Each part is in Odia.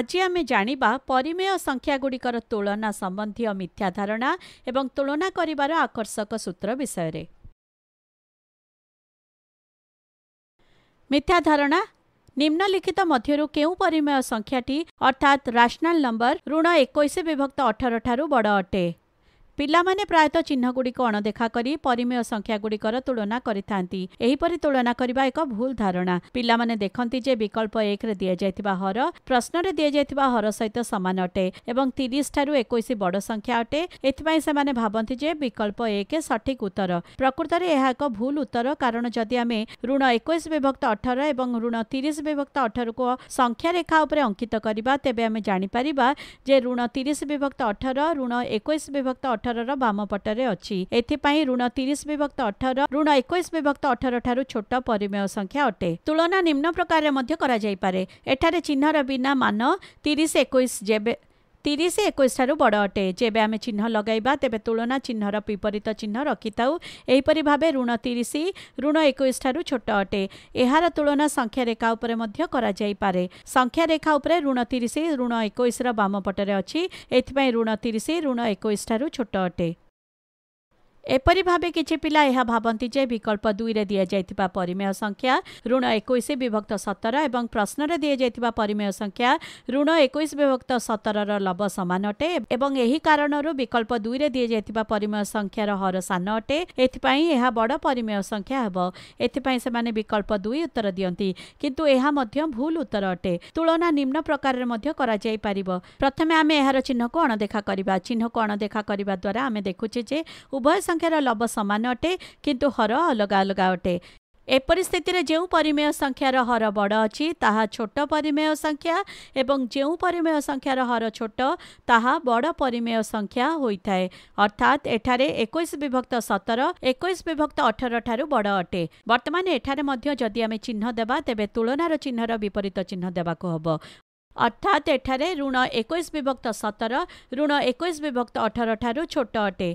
ଆଜି ଆମେ ଜାଣିବା ପରିମେୟ ସଂଖ୍ୟାଗୁଡ଼ିକର ତୁଳନା ସମ୍ବନ୍ଧୀୟ ମିଥ୍ୟା ଧାରଣା ଏବଂ ତୁଳନା କରିବାର ଆକର୍ଷକ ସୂତ୍ର ବିଷୟରେ। ମିଥ୍ୟା ଧାରଣା ନିମ୍ନଲିଖିତ ମଧ୍ୟରୁ କେଉଁ ପରିମେୟ ସଂଖ୍ୟାଟି ଅର୍ଥାତ୍ ରାସନାଲ ନମ୍ବର ଋଣ ଏକୋଇଶ ବିଭକ୍ତ ଅଠର ଠାରୁ ବଡ଼ ଅଟେ? ପିଲାମାନେ ପ୍ରାୟତଃ ଚିହ୍ନଗୁଡ଼ିକୁ ଅଣଦେଖା କରି ପରିମେୟ ସଂଖ୍ୟାଗୁଡ଼ିକର ତୁଳନା କରିଥାନ୍ତି। ଏହିପରି ତୁଳନା କରିବା ଏକ ଭୁଲ ଧାରଣା। ପିଲାମାନେ ଦେଖନ୍ତି ଯେ ବିକଳ୍ପ ଏକରେ ଦିଆଯାଇଥିବା ହର ପ୍ରଶ୍ନରେ ଦିଆଯାଇଥିବା ହର ସହିତ ସମାନ ଅଟେ ଏବଂ ତିରିଶ ଠାରୁ ଏକୋଇଶ ବଡ଼ ସଂଖ୍ୟା ଅଟେ। ଏଥିପାଇଁ ସେମାନେ ଭାବନ୍ତି ଯେ ବିକଳ୍ପ ଏକ ସଠିକ ଉତ୍ତର। ପ୍ରକୃତରେ ଏହା ଏକ ଭୁଲ ଉତ୍ତର କାରଣ ଯଦି ଆମେ ଋଣ ଏକୋଇଶ ବିଭକ୍ତ ଅଠର ଏବଂ ଋଣ ତିରିଶ ବିଭକ୍ତ ଅଠରକୁ ସଂଖ୍ୟା ରେଖା ଉପରେ ଅଙ୍କିତ କରିବା ତେବେ ଆମେ ଜାଣିପାରିବା ଯେ ଋଣ ତିରିଶ ବିଭକ୍ତ ଅଠର ଋଣ ଏକୋଇଶ ବିଭକ୍ତ ଅଠର ଅଠରର ବାମ ପଟରେ ଅଛି। ଏଥିପାଇଁ ଋଣ ତିରିଶ ବିଭକ୍ତ ଅଠର ଋଣ ଏକୋଇଶ ବିଭକ୍ତ ଅଠର ଠାରୁ ଛୋଟ ପରିମେୟ ସଂଖ୍ୟା ଅଟେ। ତୁଳନା ନିମ୍ନ ପ୍ରକାରରେ ମଧ୍ୟ କରାଯାଇପାରେ। ଏଠାରେ ଚିହ୍ନର ବିନା ମାନ ତିରିଶ ଏକୋଇଶ ଯେବେ ତିରିଶ ଏକୋଇଶ ଠାରୁ ବଡ଼ ଅଟେ। ଯେବେ ଆମେ ଚିହ୍ନ ଲଗାଇବା ତେବେ ତୁଳନା ଚିହ୍ନର ବିପରୀତ ଚିହ୍ନ ରଖିଥାଉ। ଏହିପରି ଭାବେ ଋଣ ତିରିଶ ଋଣ ଏକୋଇଶ ଠାରୁ ଛୋଟ ଅଟେ। ଏହାର ତୁଳନା ସଂଖ୍ୟା ରେଖା ଉପରେ ମଧ୍ୟ କରାଯାଇପାରେ। ସଂଖ୍ୟା ରେଖା ଉପରେ ଋଣ ତିରିଶ ଋଣ ଏକୋଇଶର ବାମ ପଟରେ ଅଛି। ଏଥିପାଇଁ ଋଣ ତିରିଶ ଋଣ ଏକୋଇଶ ଠାରୁ ଛୋଟ ଅଟେ। ଏପରି ଭାବେ କିଛି ପିଲା ଏହା ଭାବନ୍ତି ଯେ ବିକଳ୍ପ ଦୁଇରେ ଦିଆଯାଇଥିବା ପରିମେୟ ସଂଖ୍ୟା ଋଣ ଏକୋଇଶ ବିଭକ୍ତ ସତର ଏବଂ ପ୍ରଶ୍ନରେ ଦିଆଯାଇଥିବା ପରିମେୟ ସଂଖ୍ୟା ଋଣ ଏକୋଇଶ ବିଭକ୍ତ ସତରର ଲବ ସମାନ ଅଟେ ଏବଂ ଏହି କାରଣରୁ ବିକଳ୍ପ ଦୁଇରେ ଦିଆଯାଇଥିବା ପରିମେୟ ସଂଖ୍ୟାର ହର ସାନ ଅଟେ। ଏଥିପାଇଁ ଏହା ବଡ଼ ପରିମେୟ ସଂଖ୍ୟା ହେବ। ଏଥିପାଇଁ ସେମାନେ ବିକଳ୍ପ ଦୁଇ ଉତ୍ତର ଦିଅନ୍ତି କିନ୍ତୁ ଏହା ମଧ୍ୟ ଭୁଲ ଉତ୍ତର ଅଟେ। ତୁଳନା ନିମ୍ନ ପ୍ରକାରରେ ମଧ୍ୟ କରାଯାଇପାରିବ। ପ୍ରଥମେ ଆମେ ଏହାର ଚିହ୍ନକୁ ଅଣଦେଖା କରିବା। ଚିହ୍ନକୁ ଅଣଦେଖା କରିବା ଦ୍ୱାରା ଆମେ ଦେଖୁଛେ ଯେ ଉଭୟ ସଂଖ୍ୟାର ଲବ ସମାନ ଅଟେ କିନ୍ତୁ ହର ଅଲଗା ଅଲଗା ଅଟେ। ଏପରି ସ୍ଥିତିରେ ଯେଉଁ ପରିମେୟ ସଂଖ୍ୟାର ହର ବଡ଼ ଅଛି ତାହା ଛୋଟ ପରିମେୟ ସଂଖ୍ୟା ଏବଂ ଯେଉଁ ପରିମେୟ ସଂଖ୍ୟାର ହର ଛୋଟ ତାହା ବଡ଼ ପରିମେୟ ସଂଖ୍ୟା ହୋଇଥାଏ। ଅର୍ଥାତ୍ ଏଠାରେ ଏକୋଇଶ ବିଭକ୍ତ ସତର ଏକୋଇଶ ବିଭକ୍ତ ଅଠର ଠାରୁ ବଡ଼ ଅଟେ। ବର୍ତ୍ତମାନ ଏଠାରେ ମଧ୍ୟ ଯଦି ଆମେ ଚିହ୍ନ ଦେବା ତେବେ ତୁଳନାର ଚିହ୍ନର ବିପରୀତ ଚିହ୍ନ ଦେବାକୁ ହେବ। ଅର୍ଥାତ୍ ଏଠାରେ ଋଣ ଏକୋଇଶ ବିଭକ୍ତ ସତର ଋଣ ଏକୋଇଶ ବିଭକ୍ତ ଅଠର ଠାରୁ ଛୋଟ ଅଟେ।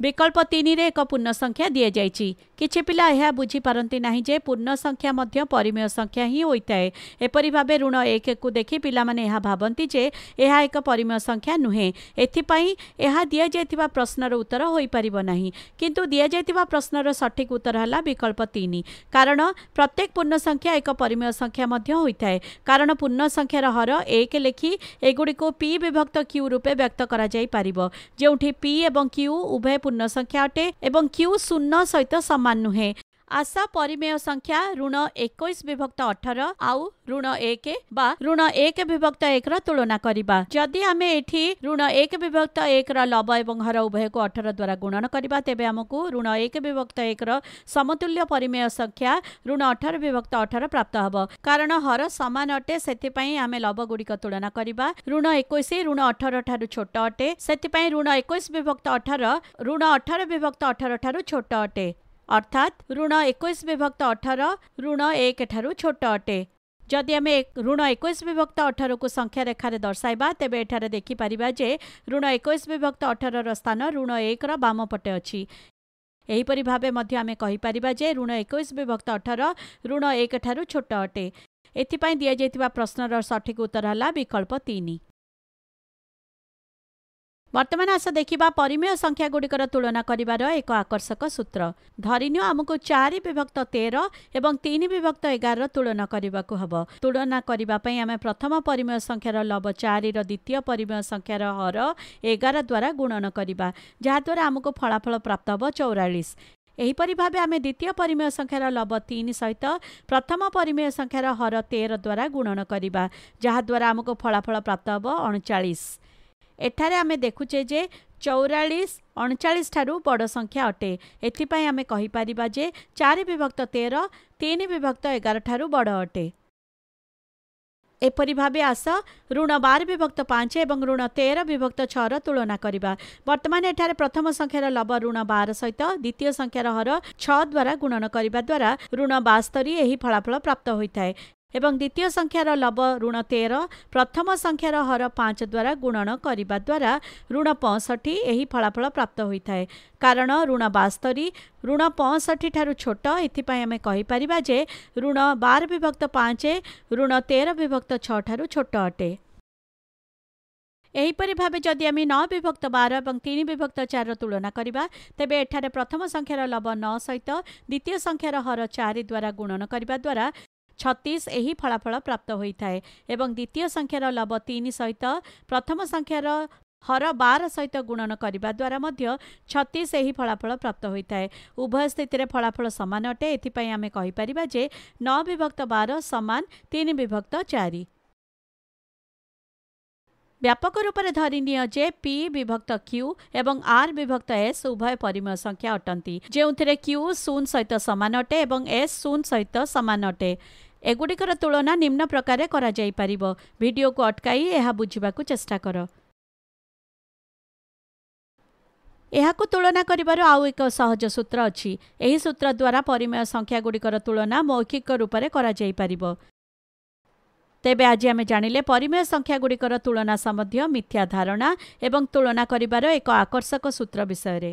ବିକଳ୍ପ ତିନିରେ ଏକ ପୂର୍ଣ୍ଣ ସଂଖ୍ୟା ଦିଆଯାଇଛି। କିଛି ପିଲା ଏହା ବୁଝିପାରନ୍ତି ନାହିଁ ଯେ ପୂର୍ଣ୍ଣ ସଂଖ୍ୟା ମଧ୍ୟ ପରିମେୟ ସଂଖ୍ୟା ହିଁ ହୋଇଥାଏ। ଏପରି ଭାବେ ଋଣ ଏକକୁ ଦେଖି ପିଲାମାନେ ଏହା ଭାବନ୍ତି ଯେ ଏହା ଏକ ପରିମେୟ ସଂଖ୍ୟା ନୁହେଁ। ଏଥିପାଇଁ ଏହା ଦିଆଯାଇଥିବା ପ୍ରଶ୍ନର ଉତ୍ତର ହୋଇପାରିବ ନାହିଁ। କିନ୍ତୁ ଦିଆଯାଇଥିବା ପ୍ରଶ୍ନର ସଠିକ ଉତ୍ତର ହେଲା ବିକଳ୍ପ ତିନି କାରଣ ପ୍ରତ୍ୟେକ ପୂର୍ଣ୍ଣ ସଂଖ୍ୟା ଏକ ପରିମେୟ ସଂଖ୍ୟା ମଧ୍ୟ ହୋଇଥାଏ। କାରଣ ପୂର୍ଣ୍ଣ ସଂଖ୍ୟାର ହର ଏକ ଲେଖି ଏଗୁଡ଼ିକୁ ପି ବିଭକ୍ତ କ୍ୟୁ ରୂପେ ବ୍ୟକ୍ତ କରାଯାଇପାରିବ। ଯେଉଁଠି ପି ଏବଂ କ୍ୟୁ ଉଭୟ ପୂର୍ଣ୍ଣ ସଂଖ୍ୟା ଅଟେ ଏବଂ କ୍ୟୁ ଶୂନ ସହିତ ସମାନ ନୁହେଁ। ଆଶା ପରିମେୟ ସଂଖ୍ୟା ଋଣ ଏକୋଇଶ ବିଭକ୍ତ ଅଠର ଆଉ ଋଣ ଏକ ବା ଋଣ ଏକ ବିଭକ୍ତ ଏକର ତୁଳନା କରିବା। ଯଦି ଆମେ ଏଠି ଋଣ ଏକ ବିଭକ୍ତ ଏକର ଲବ ଏବଂ ହର ଉଭୟକୁ ଅଠର ଦ୍ୱାରା ଗୁଣନ କରିବା ତେବେ ଆମକୁ ଋଣ ଏକ ବିଭକ୍ତ ଏକର ସମତୁଲ୍ୟ ପରିମେୟ ସଂଖ୍ୟା ଋଣ ଅଠର ବିଭକ୍ତ ଅଠର ପ୍ରାପ୍ତ ହେବ। କାରଣ ହର ସମାନ ଅଟେ ସେଥିପାଇଁ ଆମେ ଲବ ଗୁଡ଼ିକ ତୁଳନା କରିବା। ଋଣ ଏକୋଇଶ ଋଣ ଅଠର ଠାରୁ ଛୋଟ ଅଟେ ସେଥିପାଇଁ ଋଣ ଏକୋଇଶ ବିଭକ୍ତ ଅଠର ଋଣ ଅଠର ବିଭକ୍ତ ଅଠର ଠାରୁ ଛୋଟ ଅଟେ। ଅର୍ଥାତ୍ ଋଣ ଏକୋଇଶ ବିଭକ୍ତ ଅଠର ଋଣ ଏକ ଠାରୁ ଛୋଟ ଅଟେ ଯଦି ଆମେ ଋଣ ଏକୋଇଶ ବିଭକ୍ତ ଅଠରକୁ ସଂଖ୍ୟା ରେଖାରେ ଦର୍ଶାଇବା ତେବେ ଏଠାରେ ଦେଖିପାରିବା ଯେ ଋଣ ଏକୋଇଶ ବିଭକ୍ତ ଅଠରର ସ୍ଥାନ ଋଣ ଏକର ବାମ ପଟେ ଅଛି। ଏହିପରି ଭାବେ ମଧ୍ୟ ଆମେ କହିପାରିବା ଯେ ଋଣ ଏକୋଇଶ ବିଭକ୍ତ ଅଠର ଋଣ ଏକ ଠାରୁ ଛୋଟ ଅଟେ। ଏଥିପାଇଁ ଦିଆଯାଇଥିବା ପ୍ରଶ୍ନର ସଠିକ ଉତ୍ତର ହେଲା ବିକଳ୍ପ ତିନି। ବର୍ତ୍ତମାନ ଆସ ଦେଖିବା ପରିମେୟ ସଂଖ୍ୟା ଗୁଡ଼ିକର ତୁଳନା କରିବାର ଏକ ଆକର୍ଷକ ସୂତ୍ର। ଧରିନିଅ ଆମକୁ ଚାରି ବିଭକ୍ତ ତେର ଏବଂ ତିନି ବିଭକ୍ତ ଏଗାରର ତୁଳନା କରିବାକୁ ହେବ। ତୁଳନା କରିବା ପାଇଁ ଆମେ ପ୍ରଥମ ପରିମେୟ ସଂଖ୍ୟାର ଲବ ଚାରିର ଦ୍ୱିତୀୟ ପରିମେୟ ସଂଖ୍ୟାର ହର ଏଗାର ଦ୍ୱାରା ଗୁଣନ କରିବା ଯାହାଦ୍ୱାରା ଆମକୁ ଫଳାଫଳ ପ୍ରାପ୍ତ ହେବ ଚଉରାଳିଶ। ଏହିପରି ଭାବେ ଆମେ ଦ୍ୱିତୀୟ ପରିମେୟ ସଂଖ୍ୟାର ଲବ ତିନି ସହିତ ପ୍ରଥମ ପରିମେୟ ସଂଖ୍ୟାର ହର ତେର ଦ୍ୱାରା ଗୁଣନ କରିବା ଯାହାଦ୍ୱାରା ଆମକୁ ଫଳାଫଳ ପ୍ରାପ୍ତ ହେବ ଅଣଚାଳିଶ। ଏଠାରେ ଆମେ ଦେଖୁଛେ ଯେ ଚଉରାଳିଶ ଅଣଚାଳିଶ ଠାରୁ ବଡ଼ ସଂଖ୍ୟା ଅଟେ। ଏଥିପାଇଁ ଆମେ କହିପାରିବା ଯେ ଚାରି ବିଭକ୍ତ ତେର ତିନି ବିଭକ୍ତ ଏଗାର ଠାରୁ ବଡ଼ ଅଟେ। ଏପରି ଭାବେ ଆସ ଋଣ ବାର ବିଭକ୍ତ ପାଞ୍ଚ ଏବଂ ଋଣ ତେର ବିଭକ୍ତ ଛଅର ତୁଳନା କରିବା। ବର୍ତ୍ତମାନ ଏଠାରେ ପ୍ରଥମ ସଂଖ୍ୟାର ଲବ ଋଣ ବାର ସହିତ ଦ୍ୱିତୀୟ ସଂଖ୍ୟାର ହର ଛଅ ଦ୍ୱାରା ଗୁଣନ କରିବା ଦ୍ୱାରା ଋଣ ବାସ୍ତରୀ ଏହି ଫଳାଫଳ ପ୍ରାପ୍ତ ହୋଇଥାଏ। ଏବଂ ଦ୍ୱିତୀୟ ସଂଖ୍ୟାର ଲବ ଋଣ ତେର ପ୍ରଥମ ସଂଖ୍ୟାର ହର ପାଞ୍ଚ ଦ୍ୱାରା ଗୁଣନ କରିବା ଦ୍ୱାରା ଋଣ ପଞ୍ଚଷଠି ଏହି ଫଳାଫଳ ପ୍ରାପ୍ତ ହୋଇଥାଏ। କାରଣ ଋଣ ବାସ୍ତରୀ ଋଣ ପଞ୍ଚଷଠି ଠାରୁ ଛୋଟ ଏଥିପାଇଁ ଆମେ କହିପାରିବା ଯେ ଋଣ ବାର ବିଭକ୍ତ ପାଞ୍ଚ ଋଣ ତେର ବିଭକ୍ତ ଛଅ ଠାରୁ ଛୋଟ ଅଟେ। ଏହିପରି ଭାବେ ଯଦି ଆମେ ନଅ ବିଭକ୍ତ ବାର ଏବଂ ତିନି ବିଭକ୍ତ ଚାରିର ତୁଳନା କରିବା ତେବେ ଏଠାରେ ପ୍ରଥମ ସଂଖ୍ୟାର ଲବ ନଅ ସହିତ ଦ୍ୱିତୀୟ ସଂଖ୍ୟାର ହର ଚାରି ଦ୍ୱାରା ଗୁଣନ କରିବା ଦ୍ୱାରା ଛତିଶ ଏହି ଫଳାଫଳ ପ୍ରାପ୍ତ ହୋଇଥାଏ ଏବଂ ଦ୍ୱିତୀୟ ସଂଖ୍ୟାର ଲବ ତିନି ସହିତ ପ୍ରଥମ ସଂଖ୍ୟାର ହର ବାର ସହିତ ଗୁଣନ କରିବା ଦ୍ୱାରା ମଧ୍ୟ ଛତିଶ ଏହି ଫଳାଫଳ ପ୍ରାପ୍ତ ହୋଇଥାଏ। ଉଭୟ ସ୍ଥିତିରେ ଫଳାଫଳ ସମାନ ଅଟେ। ଏଥିପାଇଁ ଆମେ କହିପାରିବା ଯେ ନଅ ବିଭକ୍ତ ବାର ସମାନ ତିନି ବିଭକ୍ତ ଚାରି। ବ୍ୟାପକ ରୂପରେ ଧରିନିଅ ଯେ ପି ବିଭକ୍ତ କ୍ୟୁ ଏବଂ ଆର୍ ବିଭକ୍ତ ଏସ୍ ଉଭୟ ପରିମେୟ ସଂଖ୍ୟା ଅଟନ୍ତି। ଯେଉଁଥିରେ କ୍ୟୁ ଶୂନ ସହିତ ସମାନ ଅଟେ ଏବଂ ଏସ୍ ଶୂନ ସହିତ ସମାନ ଅଟେ। ଏଗୁଡ଼ିକର ତୁଳନା ନିମ୍ନ ପ୍ରକାରରେ କରାଯାଇପାରିବ। ଭିଡ଼ିଓକୁ ଅଟକାଇ ଏହା ବୁଝିବାକୁ ଚେଷ୍ଟା କର। ଏହାକୁ ତୁଳନା କରିବାର ଆଉ ଏକ ସହଜ ସୂତ୍ର ଅଛି। ଏହି ସୂତ୍ର ଦ୍ୱାରା ପରିମେୟ ସଂଖ୍ୟାଗୁଡ଼ିକର ତୁଳନା ମୌଖିକ ରୂପରେ କରାଯାଇପାରିବ। ତେବେ ଆଜି ଆମେ ଜାଣିଲେ ପରିମେୟ ସଂଖ୍ୟାଗୁଡ଼ିକର ତୁଳନା ସମ୍ବନ୍ଧୀୟ ମିଥ୍ୟା ଧାରଣା ଏବଂ ତୁଳନା କରିବାର ଏକ ଆକର୍ଷକ ସୂତ୍ର ବିଷୟରେ।